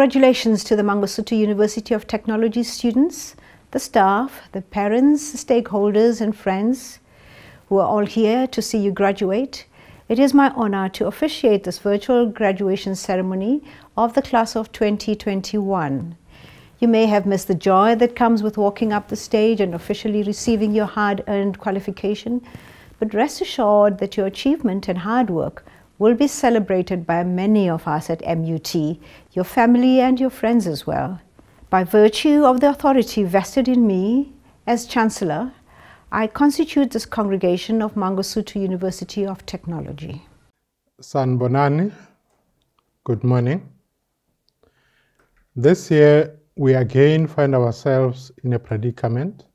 Congratulations to the Mangosuthu University of Technology students, the staff, the parents, stakeholders and friends who are all here to see you graduate. It is my honor to officiate this virtual graduation ceremony of the class of 2021. You may have missed the joy that comes with walking up the stage and officially receiving your hard-earned qualification, but rest assured that your achievement and hard work will be celebrated by many of us at MUT, your family and your friends as well. By virtue of the authority vested in me as Chancellor, I constitute this congregation of Mangosuthu University of Technology. Sanbonani, good morning. This year, we again find ourselves in a predicament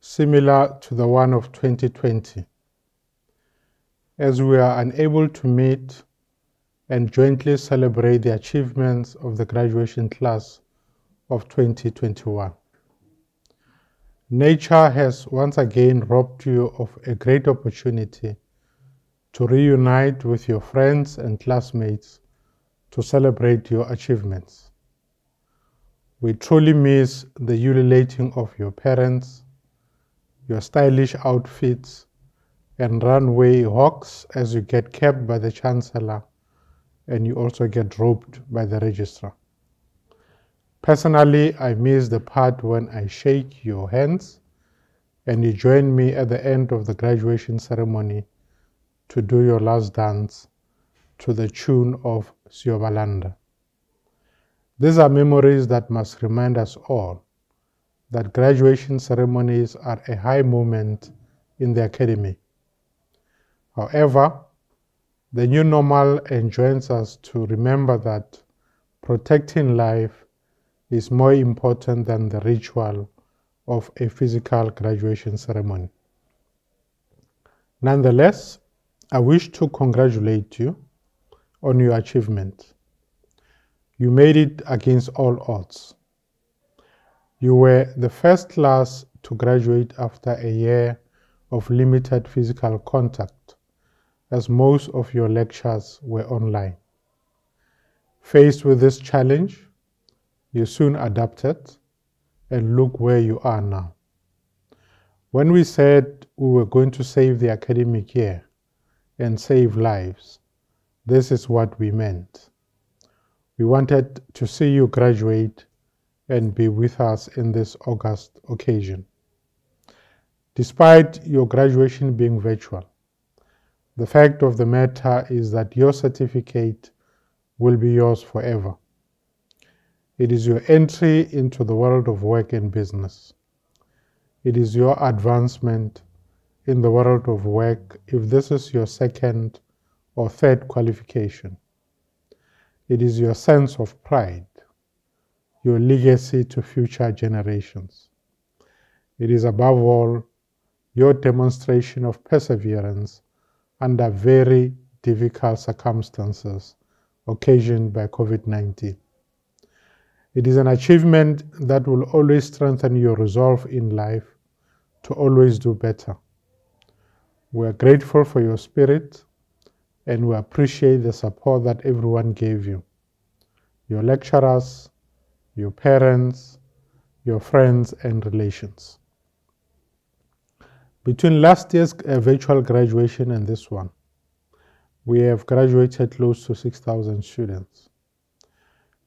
similar to the one of 2020 as we are unable to meet and jointly celebrate the achievements of the graduation class of 2021. Nature has once again robbed you of a great opportunity to reunite with your friends and classmates to celebrate your achievements. We truly miss the ululating of your parents, your stylish outfits, and runway hawks as you get kept by the chancellor and you also get roped by the registrar. Personally, I miss the part when I shake your hands and you join me at the end of the graduation ceremony to do your last dance to the tune of Siobalanda. These are memories that must remind us all that graduation ceremonies are a high moment in the academy However, the new normal enjoins us to remember that protecting life is more important than the ritual of a physical graduation ceremony. Nonetheless, I wish to congratulate you on your achievement. You made it against all odds. You were the first class to graduate after a year of limited physical contact as most of your lectures were online. Faced with this challenge, you soon adapted and look where you are now. When we said we were going to save the academic year and save lives, this is what we meant. We wanted to see you graduate and be with us in this August occasion. Despite your graduation being virtual, the fact of the matter is that your certificate will be yours forever. It is your entry into the world of work and business. It is your advancement in the world of work if this is your second or third qualification. It is your sense of pride, your legacy to future generations. It is above all your demonstration of perseverance under very difficult circumstances occasioned by COVID 19. It is an achievement that will always strengthen your resolve in life to always do better. We are grateful for your spirit and we appreciate the support that everyone gave you. Your lecturers, your parents, your friends and relations. Between last year's uh, virtual graduation and this one, we have graduated close to 6,000 students.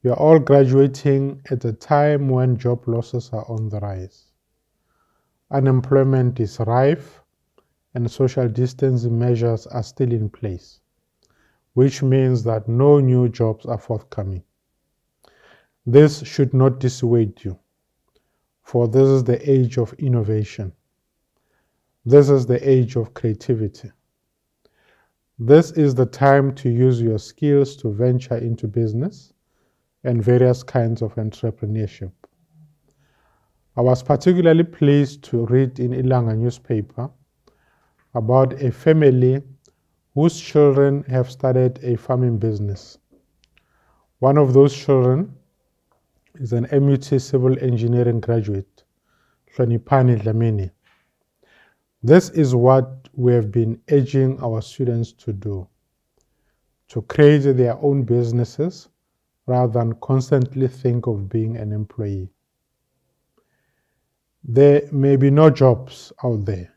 You are all graduating at a time when job losses are on the rise. Unemployment is rife and social distancing measures are still in place, which means that no new jobs are forthcoming. This should not dissuade you, for this is the age of innovation this is the age of creativity. This is the time to use your skills to venture into business and various kinds of entrepreneurship. I was particularly pleased to read in Ilanga newspaper about a family whose children have started a farming business. One of those children is an MUT civil engineering graduate, Hlonipani Dlamini. This is what we have been urging our students to do to create their own businesses rather than constantly think of being an employee. There may be no jobs out there,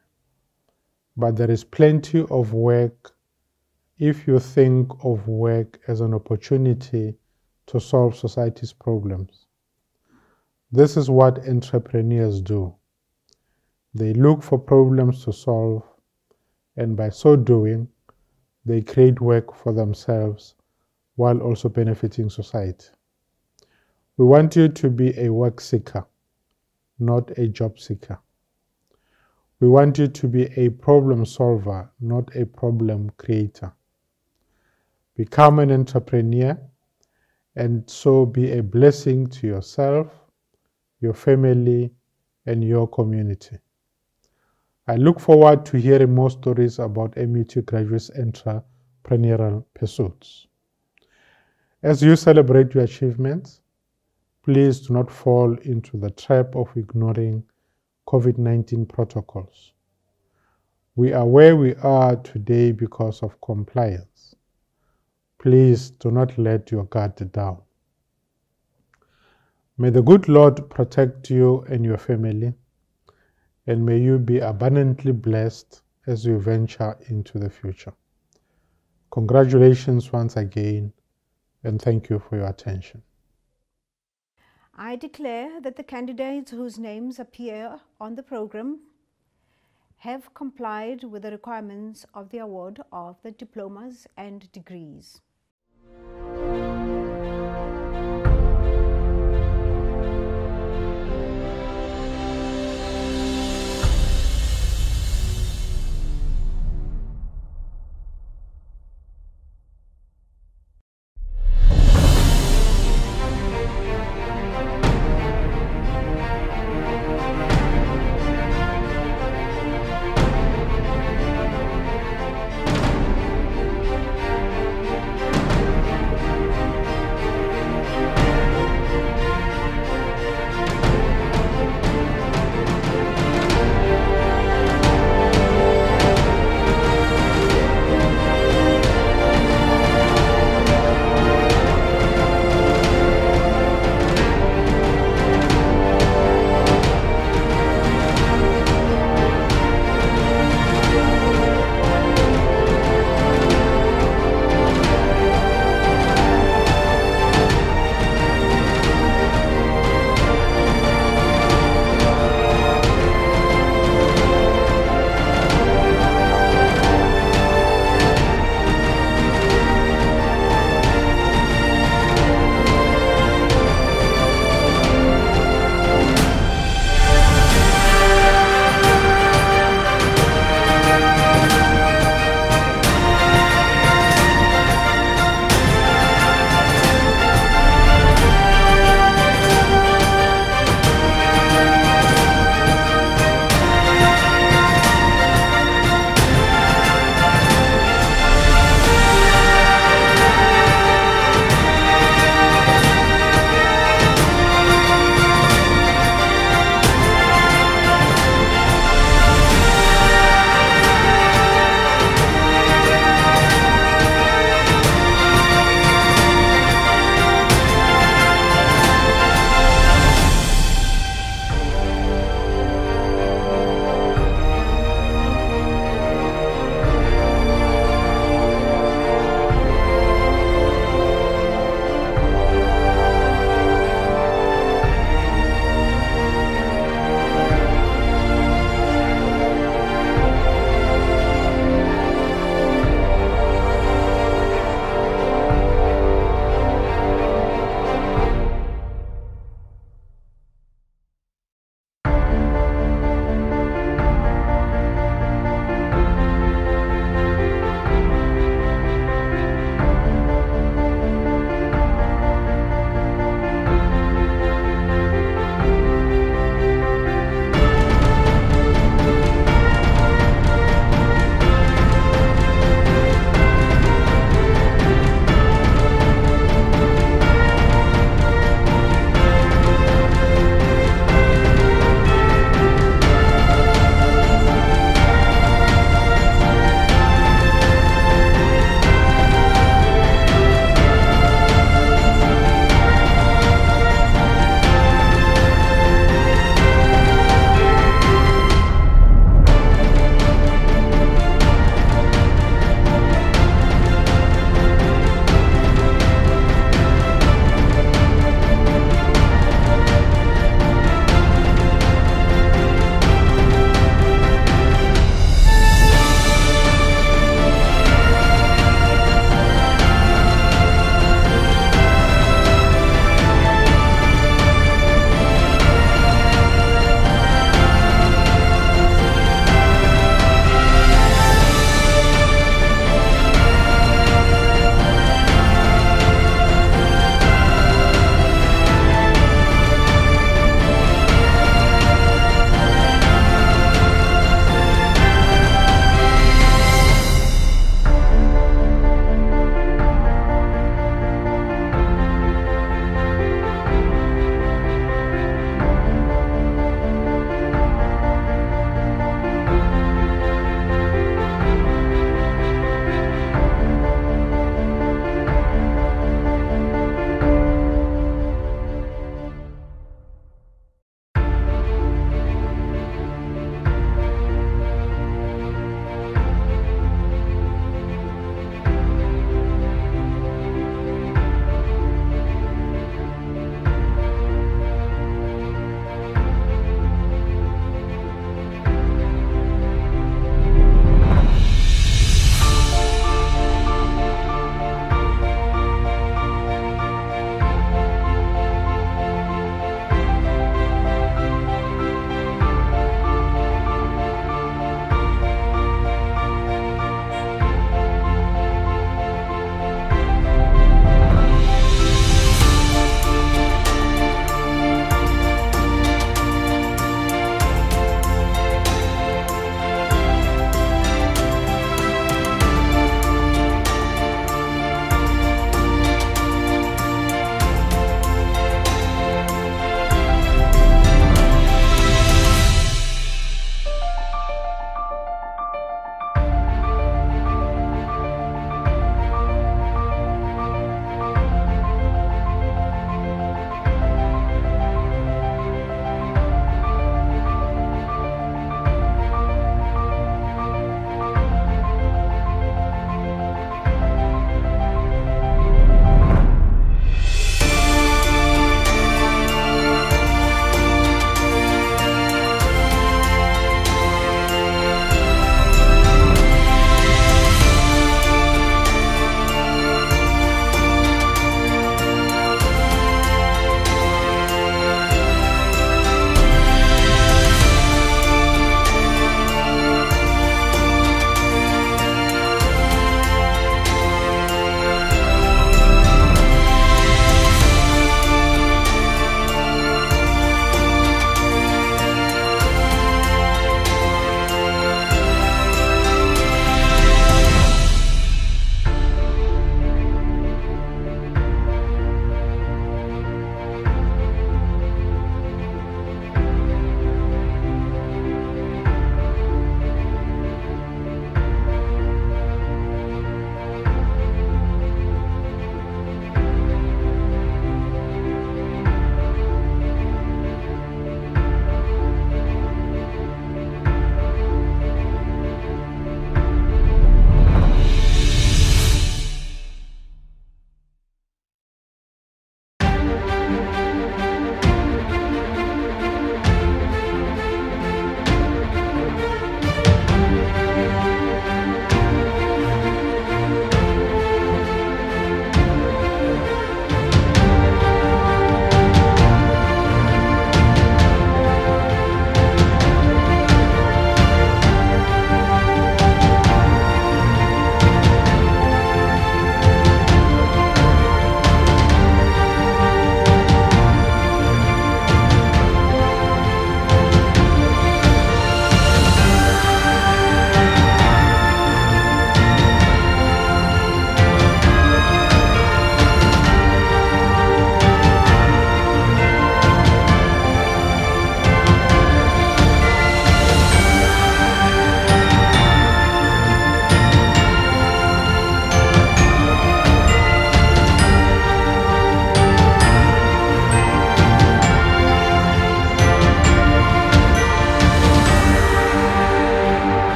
but there is plenty of work if you think of work as an opportunity to solve society's problems. This is what entrepreneurs do. They look for problems to solve, and by so doing, they create work for themselves while also benefiting society. We want you to be a work seeker, not a job seeker. We want you to be a problem solver, not a problem creator. Become an entrepreneur and so be a blessing to yourself, your family, and your community. I look forward to hearing more stories about MUT graduates' entrepreneurial pursuits. As you celebrate your achievements, please do not fall into the trap of ignoring COVID 19 protocols. We are where we are today because of compliance. Please do not let your guard down. May the good Lord protect you and your family, and may you be abundantly blessed as you venture into the future. Congratulations once again, and thank you for your attention. I declare that the candidates whose names appear on the program have complied with the requirements of the award of the diplomas and degrees.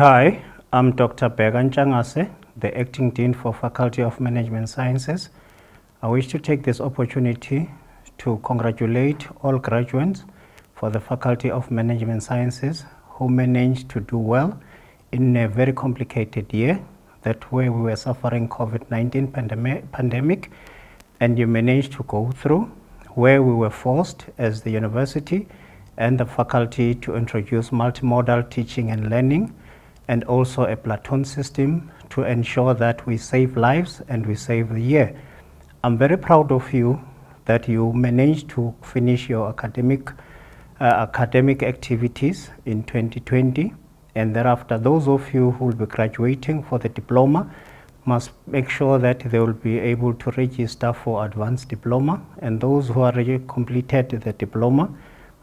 Hi, I'm Dr. Began Changase, the Acting Dean for Faculty of Management Sciences. I wish to take this opportunity to congratulate all graduates for the Faculty of Management Sciences who managed to do well in a very complicated year that where we were suffering COVID-19 pandemic, pandemic and you managed to go through where we were forced as the university and the faculty to introduce multimodal teaching and learning and also a platoon system to ensure that we save lives and we save the year. I'm very proud of you that you managed to finish your academic uh, academic activities in 2020 and thereafter those of you who will be graduating for the diploma must make sure that they will be able to register for advanced diploma and those who already completed the diploma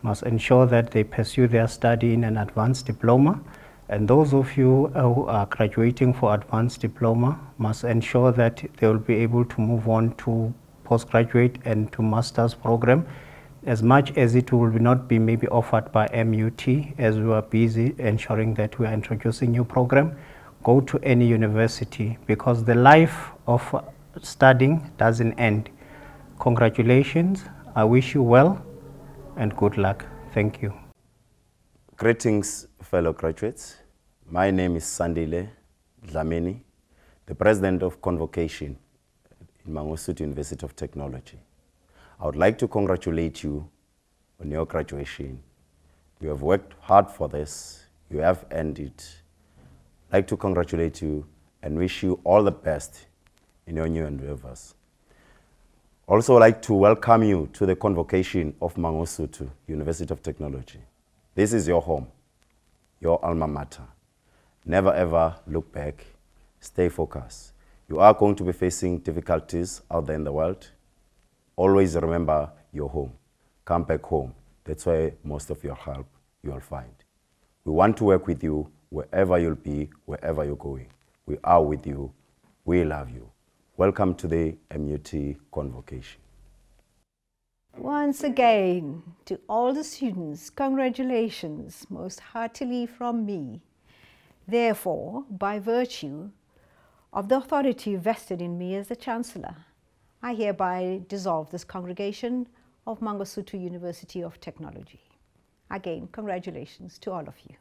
must ensure that they pursue their study in an advanced diploma and those of you uh, who are graduating for advanced diploma must ensure that they will be able to move on to postgraduate and to master's program as much as it will not be maybe offered by MUT as we are busy ensuring that we are introducing new program, go to any university because the life of studying doesn't end. Congratulations, I wish you well and good luck. Thank you. Greetings, fellow graduates. My name is Sandile Dlamini, the President of Convocation in Mangosuthu University of Technology. I would like to congratulate you on your graduation. You have worked hard for this. You have earned it. I'd like to congratulate you and wish you all the best in your new endeavors. Also I'd like to welcome you to the convocation of Mangosuthu University of Technology. This is your home, your alma mater. Never ever look back. Stay focused. You are going to be facing difficulties out there in the world always remember your home. Come back home. That's where most of your help you'll find. We want to work with you wherever you'll be, wherever you're going. We are with you. We love you. Welcome to the MUT Convocation. Once again, to all the students, congratulations most heartily from me. Therefore, by virtue of the authority vested in me as the Chancellor, I hereby dissolve this congregation of Mangosuthu University of Technology. Again, congratulations to all of you.